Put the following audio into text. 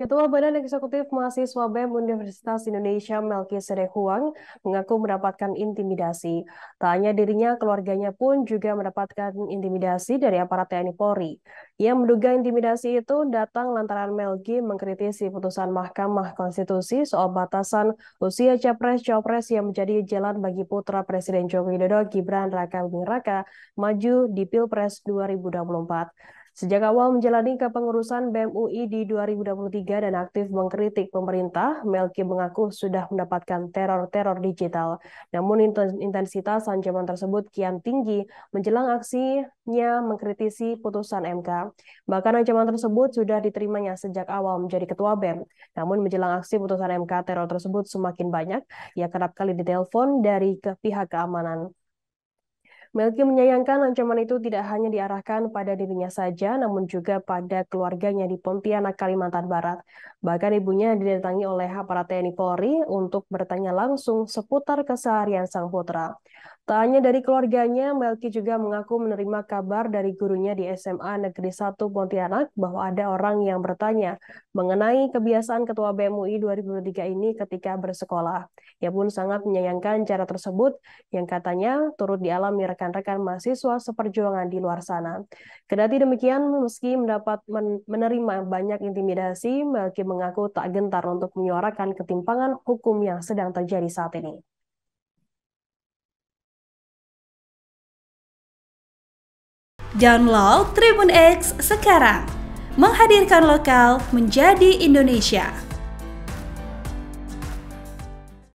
Ketua Badan Eksekutif Mahasiswa BEM Universitas Indonesia Melki Huang mengaku mendapatkan intimidasi. Tak hanya dirinya, keluarganya pun juga mendapatkan intimidasi dari aparat TNI Polri. Ia menduga intimidasi itu datang lantaran Melki mengkritisi putusan Mahkamah Konstitusi soal batasan usia capres-cawapres yang menjadi jalan bagi putra Presiden Joko Widodo Gibran Raka Raka maju di Pilpres 2024. Sejak awal menjalani kepengurusan BEM UI di 2023 dan aktif mengkritik pemerintah, Melki mengaku sudah mendapatkan teror-teror digital. Namun intensitas ancaman tersebut kian tinggi menjelang aksinya mengkritisi putusan MK. Bahkan ancaman tersebut sudah diterimanya sejak awal menjadi ketua BEM. Namun menjelang aksi putusan MK, teror tersebut semakin banyak. Ia kerap kali ditelepon dari ke pihak keamanan. Melki menyayangkan ancaman itu tidak hanya diarahkan pada dirinya saja, namun juga pada keluarganya di Pontianak, Kalimantan Barat. Bahkan ibunya didatangi oleh aparat TNI Polri untuk bertanya langsung seputar keseharian sang putra. Tak hanya dari keluarganya, Melki juga mengaku menerima kabar dari gurunya di SMA Negeri 1 Pontianak bahwa ada orang yang bertanya mengenai kebiasaan Ketua BMUI 2023 ini ketika bersekolah. Ia pun sangat menyayangkan cara tersebut yang katanya turut dialami rekan-rekan mahasiswa seperjuangan di luar sana. Kedati demikian, meski mendapat menerima banyak intimidasi, Melki mengaku tak gentar untuk menyuarakan ketimpangan hukum yang sedang terjadi saat ini. Download Tribun X sekarang. Menghadirkan lokal menjadi Indonesia.